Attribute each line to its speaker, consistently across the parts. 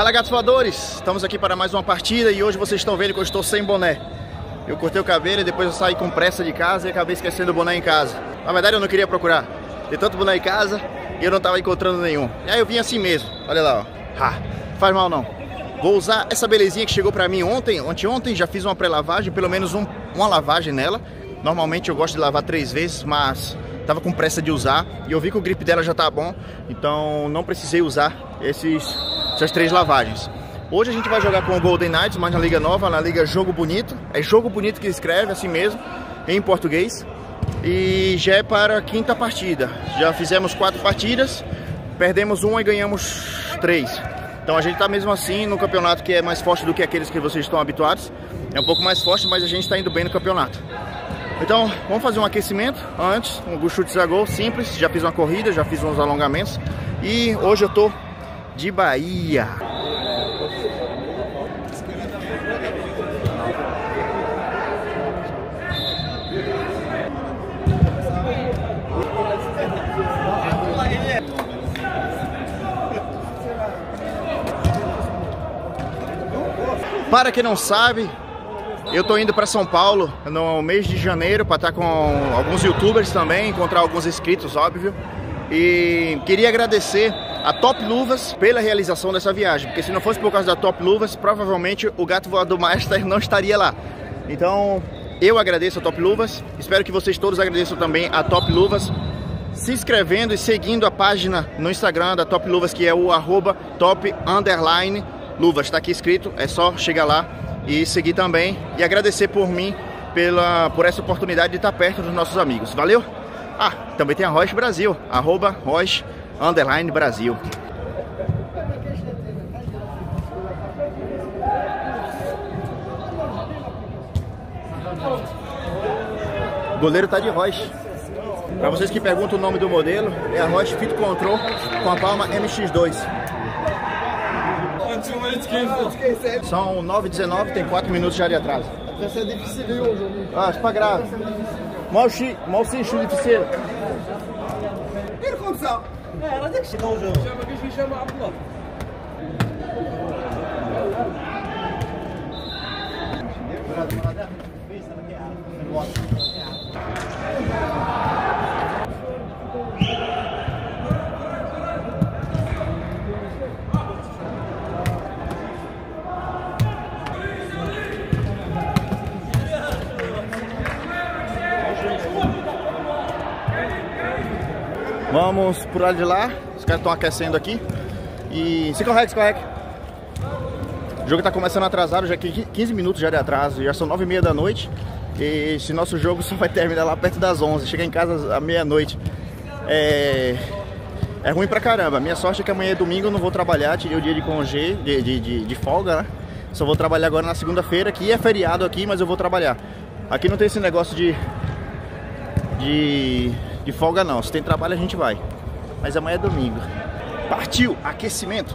Speaker 1: Fala gatos voadores, estamos aqui para mais uma partida e hoje vocês estão vendo que eu estou sem boné. Eu cortei o cabelo e depois eu saí com pressa de casa e acabei esquecendo o boné em casa. Na verdade eu não queria procurar, tem tanto boné em casa e eu não estava encontrando nenhum. E aí eu vim assim mesmo, olha lá, ó. Ha, faz mal não. Vou usar essa belezinha que chegou pra mim ontem, ontem, já fiz uma pré-lavagem, pelo menos um, uma lavagem nela. Normalmente eu gosto de lavar três vezes, mas tava com pressa de usar e eu vi que o grip dela já tá bom, então não precisei usar esses, essas três lavagens. Hoje a gente vai jogar com o Golden Knights, mas na Liga Nova, na Liga Jogo Bonito. É Jogo Bonito que escreve, assim mesmo, em português. E já é para a quinta partida. Já fizemos quatro partidas, perdemos uma e ganhamos três. Então a gente está mesmo assim no campeonato que é mais forte do que aqueles que vocês estão habituados. É um pouco mais forte, mas a gente está indo bem no campeonato. Então, vamos fazer um aquecimento antes, um chutes a gol simples. Já fiz uma corrida, já fiz uns alongamentos. E hoje eu tô de Bahia. Para quem não sabe, eu tô indo para São Paulo no mês de janeiro para estar tá com alguns youtubers também, encontrar alguns inscritos, óbvio. E queria agradecer a Top Luvas pela realização dessa viagem, porque se não fosse por causa da Top Luvas, provavelmente o Gato Voador Master não estaria lá. Então, eu agradeço a Top Luvas, espero que vocês todos agradeçam também a Top Luvas, se inscrevendo e seguindo a página no Instagram da Top Luvas, que é o arroba top underline luvas, está aqui escrito, é só chegar lá e seguir também e agradecer por mim pela, por essa oportunidade de estar perto dos nossos amigos. Valeu? Ah, também tem a Roche Brasil, arroba Roche Underline Brasil. O goleiro tá de Roche. Para vocês que perguntam o nome do modelo, é a Roche Fit Control com a palma MX2. São 9h19, tem 4 minutos já de atraso.
Speaker 2: C'est difficile aujourd'hui.
Speaker 1: Ah, c'est pas grave. Moi aussi, moi aussi je suis difficile.
Speaker 3: الظاهر هذاك الشيء
Speaker 2: هشام عبد الله
Speaker 1: Vamos por lá de lá. Os caras estão aquecendo aqui. E se corregue, se corregue. O jogo está começando atrasado, já que 15 minutos já de atraso. Já são 9 e meia da noite. E esse nosso jogo só vai terminar lá perto das 11. Chega em casa à meia-noite. É... é ruim pra caramba. Minha sorte é que amanhã é domingo, eu não vou trabalhar. Tirei o dia de congê, de, de, de, de folga, né? Só vou trabalhar agora na segunda-feira, que é feriado aqui, mas eu vou trabalhar. Aqui não tem esse negócio de... De de folga não, se tem trabalho a gente vai. Mas amanhã é domingo. Partiu, aquecimento.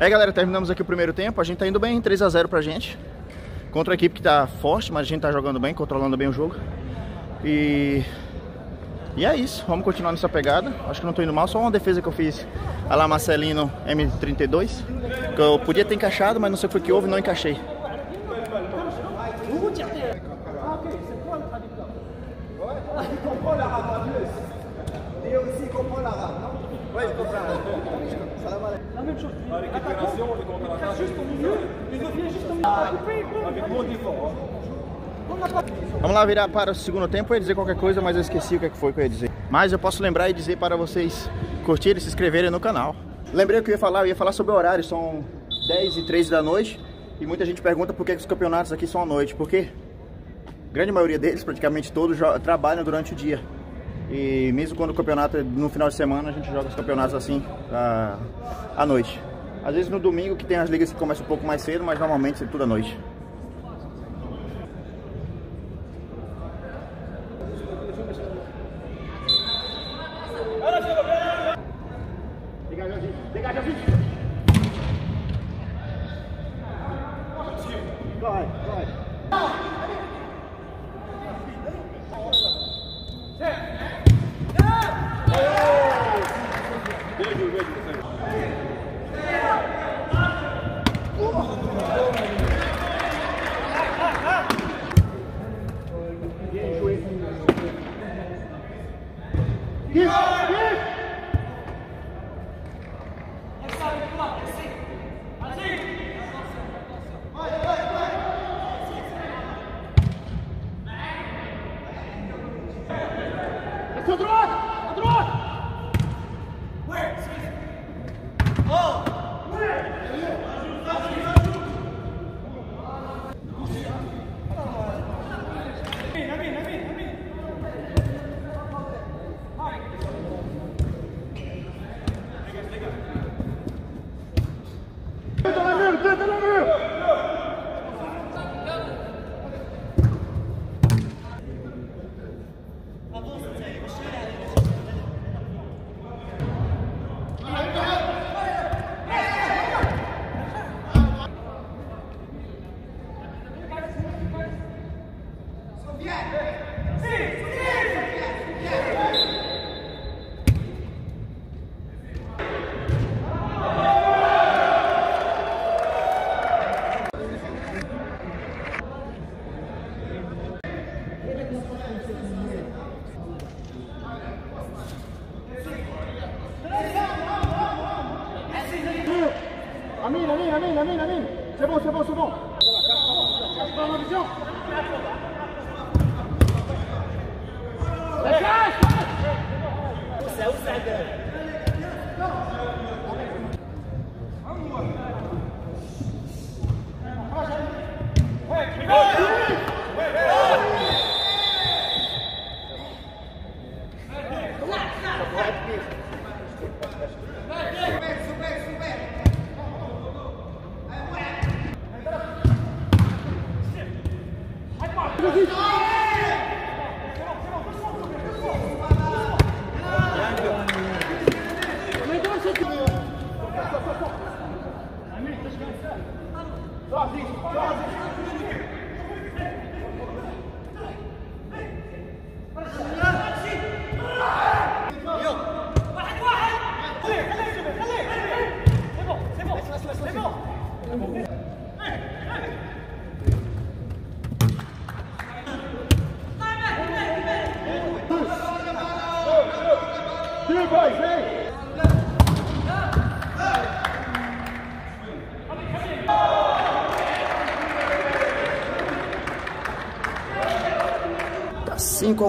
Speaker 1: É galera, terminamos aqui o primeiro tempo, a gente tá indo bem, 3 a 0 pra gente. Contra a equipe que tá forte, mas a gente tá jogando bem, controlando bem o jogo. E... E é isso, vamos continuar nessa pegada. Acho que não tô indo mal, só uma defesa que eu fiz a lá Marcelino M32. Que eu podia ter encaixado, mas não sei o que houve, não encaixei. Vamos lá virar para o segundo tempo. Eu ia dizer qualquer coisa, mas eu esqueci o que é foi que eu ia dizer. Mas eu posso lembrar e dizer para vocês curtirem e se inscreverem no canal. Lembrei o que eu ia falar, eu ia falar sobre o horário. São 10 e 13 da noite. E muita gente pergunta por que os campeonatos aqui são à noite. Porque a grande maioria deles, praticamente todos, trabalham durante o dia. E mesmo quando o campeonato é no final de semana, a gente joga os campeonatos assim à, à noite. Às vezes no domingo, que tem as ligas que começam um pouco mais cedo, mas normalmente é tudo à noite. Квадрат! day. Tá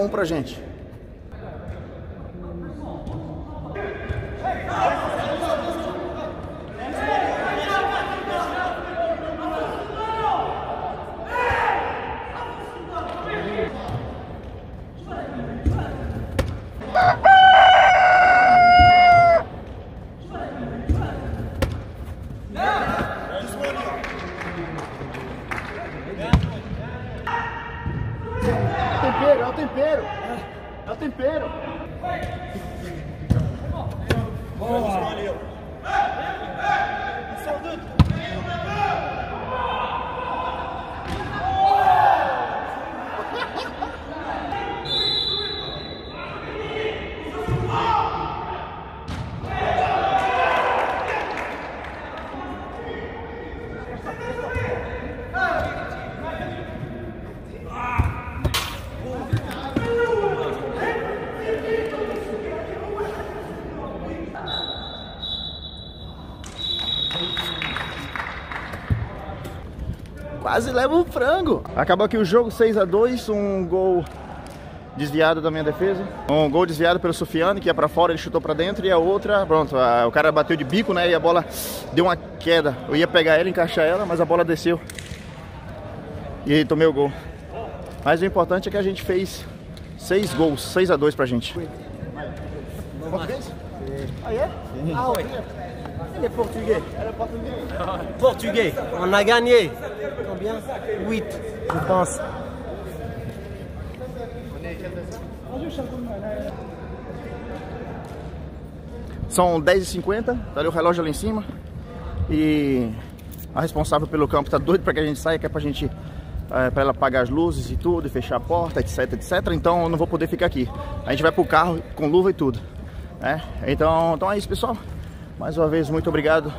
Speaker 1: 5 a 1 pra gente. tempero, é o tempero. É o tempero. Quase leva um frango. Acabou aqui o jogo 6 a 2 um gol desviado da minha defesa. Um gol desviado pelo Sufiane, que ia pra fora, ele chutou pra dentro. E a outra, pronto, a, o cara bateu de bico, né? E a bola deu uma queda. Eu ia pegar ela, encaixar ela, mas a bola desceu. E aí tomei o gol. Mas o importante é que a gente fez seis gols, 6 a 2 pra gente.
Speaker 2: Português Ah, é? Ah, ouais. Il est portugais. Portugais. On a gagné. Combien 8, je pense.
Speaker 1: São 10h50, tá ali o relógio lá em cima. E a responsável pelo campo tá doido para que a gente saia, que é pra gente. É, para ela apagar as luzes e tudo, e fechar a porta, etc, etc. Então eu não vou poder ficar aqui. A gente vai pro carro com luva e tudo. Né? Então, então é isso, pessoal. Mais uma vez, muito obrigado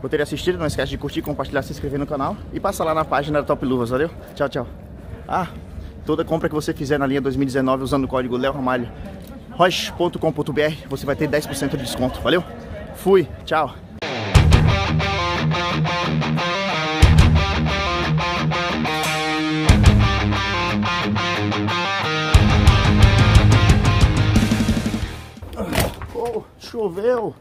Speaker 1: por ter assistido. Não esquece de curtir, compartilhar, se inscrever no canal e passar lá na página da Top Luvas, valeu? Tchau, tchau. Ah, toda compra que você fizer na linha 2019 usando o código Léo Ramalho roche.com.br você vai ter 10% de desconto, valeu? Fui, tchau. Oh, choveu!